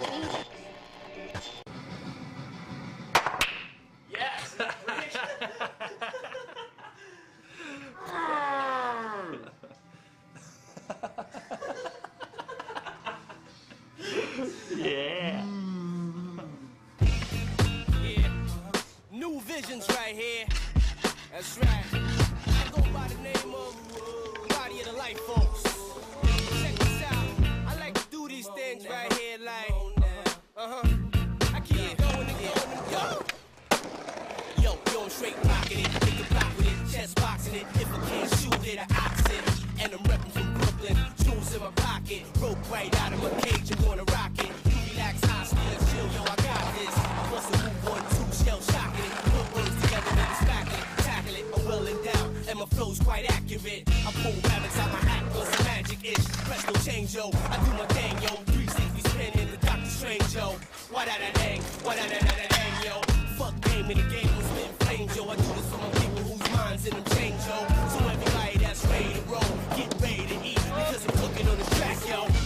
Yeah. Right here. That's right. I go by the name of Body of the Life Force. Check this out. I like to do these things right here like. Uh huh. I keep going and going and go. Yo, yo, straight pocketed. Take a block with it. Chest boxing it. If I can't shoot it, I ox it. And I'm repping from Brooklyn. Jewels in my pocket. Broke right out of my cage. I'm gonna accurate. I pull rabbits out my hat. Some magic ish. Presto change, yo. I do my thing, yo. 360 spinning the Doctor Strange, yo. Why da da dang? Why da da da da dang, yo? Fuck game in the game, I'm spitting flames, yo. I do this for my people whose minds in them change, yo. So everybody that's ready to roll, get ready to eat because I'm cooking on the track, yo.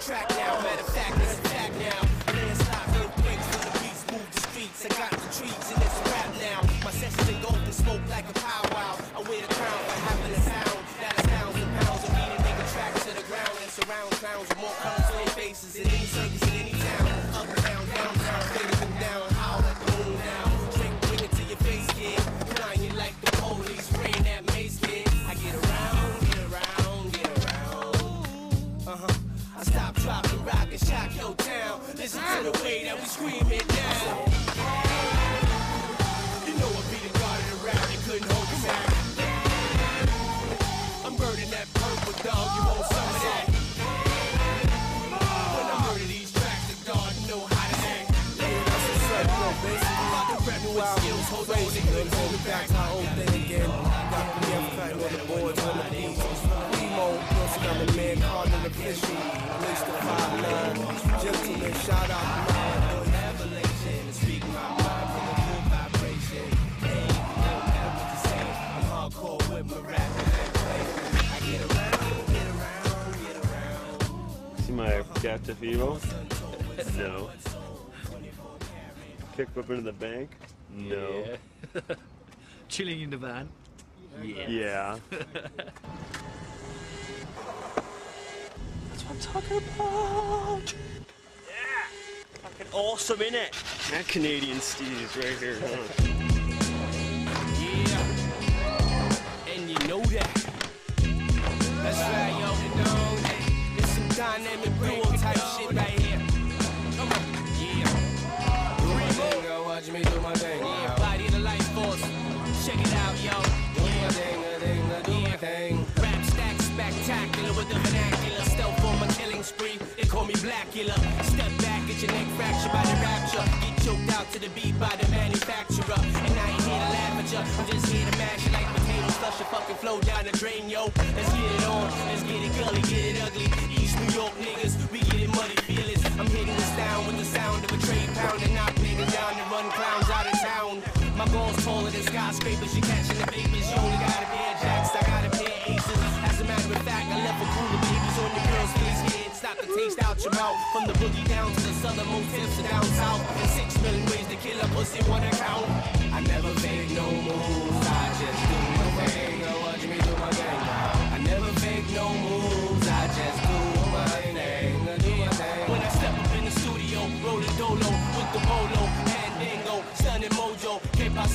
Track on the got my man Cardinal Official, Lace the 5'9", Gentleman, shout out to my my. See my captive Evo? No. Kick whip into the bank? No. Yeah. Chilling in the van. Yeah. Yeah. That's what I'm talking about. Yeah. Fucking awesome, innit? That Canadian Steve's right here, huh? Yeah, and you know that. That's right, yo, you know that. It's some dynamic duo type shit right here. Come on, yeah. Do my thing, girl, watch me do my thing. Yeah, Step back, get your neck fractured by the rapture. Get choked out to the beat by the manufacturer. And I ain't here to laugh at ya. I'm just here to mash you like potatoes. Flush your fucking flow down the drain, yo. Let's get it on, let's get it gully, get it ugly. East New York niggas, we get it muddy, feelings. I'm hitting this down with the sound of a trade pound and knock niggas down and run clowns out of town. My goal's taller than skyscrapers, you catching the vapors. You only got a pair of jacks, I got a pair of aces. As a matter of fact, I left a cooler babies on the girls' face head. Stop the taste out your mouth. From the boogie down to the southernmost tips of down south. Six million ways to kill a pussy, one account. I never fake no moves, I just do my thing. Now watch me do my thing. I never fake no moves, I just do my thing. I do my thing. When I step up in the studio, rolling dolo with the bolo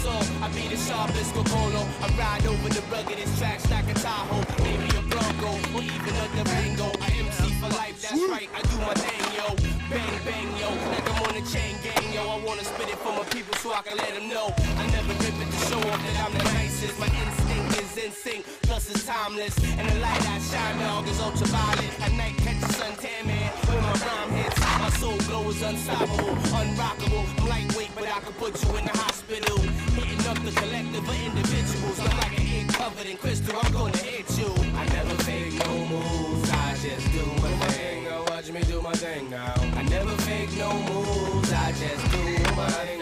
I be the sharpest Copolo. I ride over the ruggedest tracks like a Tahoe, maybe a Bronco, or even a Durango. I MC for life, that's right. I do my thing, yo. Bang bang, yo. Like I'm on a chain gang, yo. I wanna spit it for my people so I can let them know. I never rip it to show off that I'm the nicest. My instinct is instinct, plus it's timeless. And the light I shine, dog, is ultraviolet. At night, catch the suntan, man. When my rhyme hits, my soul glow is unstoppable, unrockable. I'm lightweight, but I can put you in the hospital. Hitting up the collective of individuals. I'm like an egg covered in crystal. I'm gonna hit you. I never fake no moves. I just do my thing. Now watch me do my thing now. I never fake no moves. I just do my thing.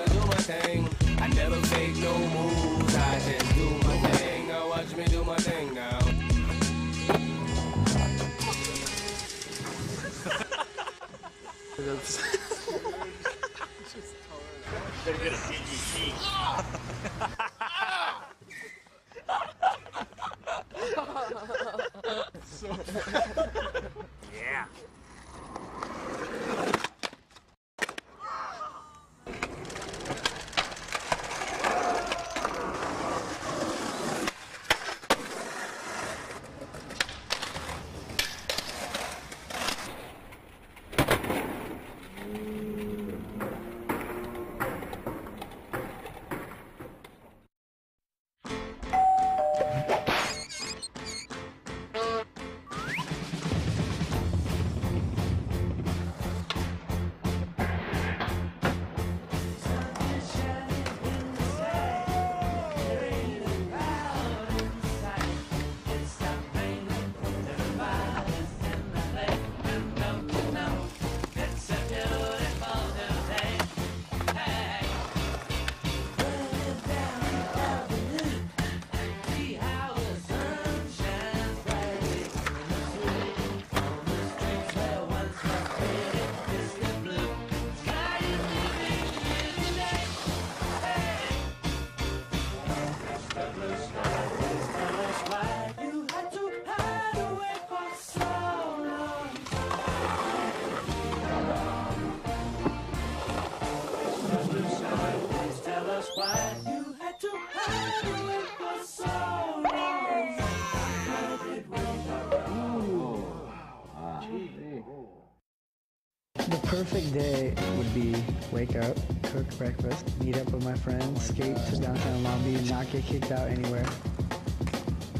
I do my thing. I never fake no moves. Yeah. perfect day would be wake up, cook breakfast, meet up with my friends, skate to downtown Long Beach, not get kicked out anywhere,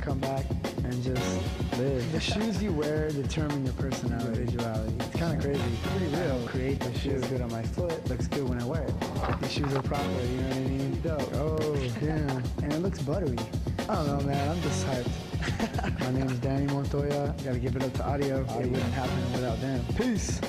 come back and just live. The shoes you wear determine your personality, individuality. It's kind of crazy. It's pretty real. Create the shoes good on my foot. Looks good when I wear it. These shoes are proper, you know what I mean? Dope. Oh, yeah. And it looks buttery. I don't know, man. I'm just hyped. my name is Danny Montoya. Gotta give it up to audio. It wouldn't happen without them. Peace.